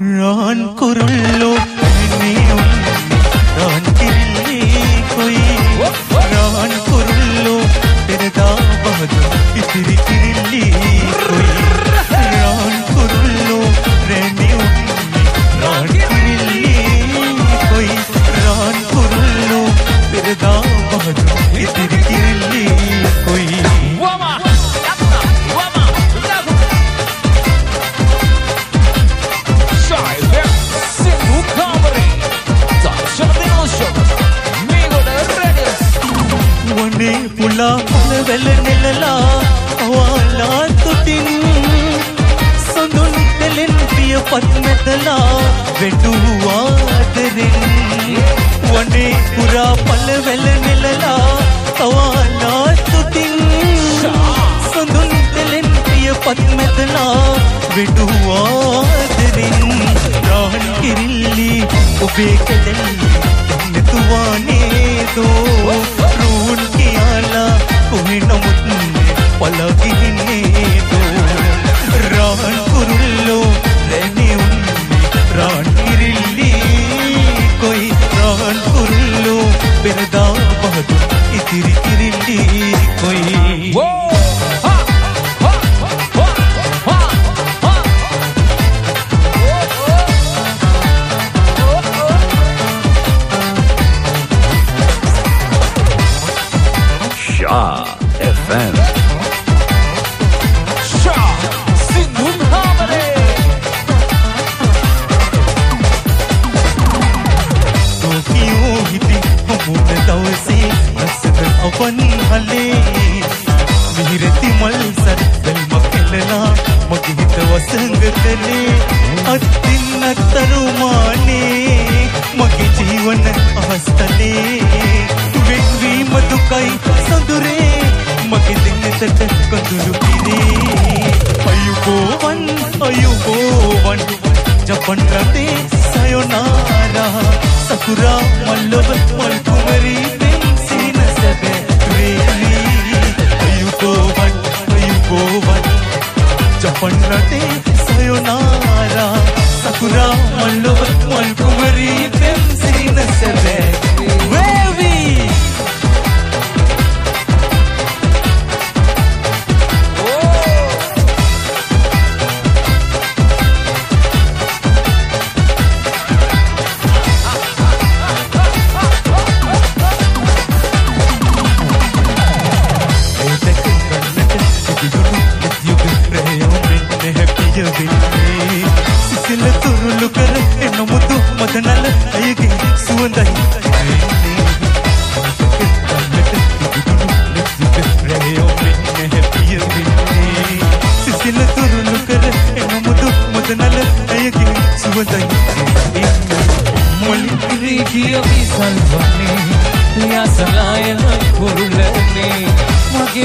ഞാൻ കുരുള്ളോ പിന്നെയും වනේ පුලා පොළ වැල නෙලලා අවාලා තුටින්. සොඳුන් තෙලෙන් පිය පත් නැතලා වෙඩුවා ආදරෙන් වනේ පුරා පොළ වැල නෙලලා අවාලා තුටින්. සොඳුන් තෙලෙන් පිය පත් නැතලා වෙඩුවා ආදරෙන් රාහන් කිරිල්ලි ඔබේ කැදල්ලි Chá FM. මිහිරති මල් සර දැල්ම කෙලලා මගේ හිත වසඟ කළේ අත්තින් අත්තරුමානේ මගේ ජීවන අවස්ථලේ වෙන්වීම දුකයි සඳුරේ මගේ දෙන්නතට කඳුළු පිරේ. අයුබෝවන් අයුබෝවන් ජපන් රටේ සයොනාරා සකුරා මල්ලොව මල් අයුබෝවන් ජපන් රටේ සයොනාරා සකුරා මල්ලොව මල් කුමරී සිසිල තුරුළු කර එනමුතු මදනල අයගේ සුවඳයි වෙන්නේ. ඒතක කන්නට ඉදිදුණු යුග ප්‍රයෝමෙන් නැහැපිය වෙන්නේ සිසිල තුරුළු කර එනමුතු මදනල අයගේ සුවඳයි වෙන්නේ. මොලි Rigia Visalvani Liasalayan Kurulani Magi